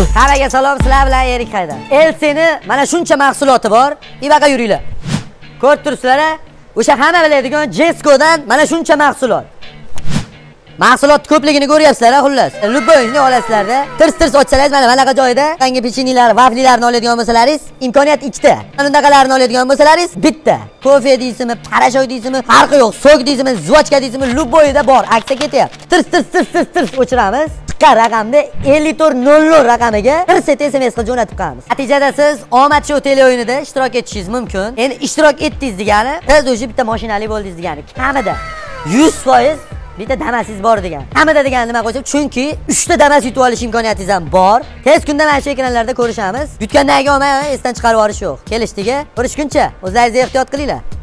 hammaga salom sizlar bilan erik haydar. Elseni mana shuncha mahsuloti bor. И buyoqqa yuringlar. Ko'rib turibsizlar a o'sha hamma biladigan jeskodan mana shuncha mahsulot. Mahsulot ko'pligini ko'ryapsizlar xullas. Любойni olasizlarda tirs tirs ochsalaringiz mana bunaqa joyda yangi pechenyelar vaflilarni oladigan bo'lsalaringiz imkoniyat ikkita. Mana bunaqalarni oladigan bo'lsalaringiz bitta. Kofe deysizmi parashoy deysizmi farqi yo'q sok deysizmi zvochka deysizmi любойda bor. Aksiya ketyapti tirs tirs tirs tirs tirs o'chiramiz. Chiqqan raqamni ellik to'rt nol nol raqamiga bir set sms qilib jo'natib qo'yamiz natijada siz omad shou tele o'yinida ishtirok etishingiz mumkin. Endi ishtirok etdingiz degani siz o'sha bitta moshinali bo'ldingiz degani kamida yuz foiz bitta damasingiz bor degan. Hamida degani nima qo'shib chunki uchta damas yutib olish imkoniyatingiz ham bor. Tez kunda mana shu ekranlarda ko'rishamiz. Yutgandan keyin olmay esdan chiqarib yuborish yo'q. Kelishdik ko'rishguncha o'zlaringiz ehtiyot qilinglar.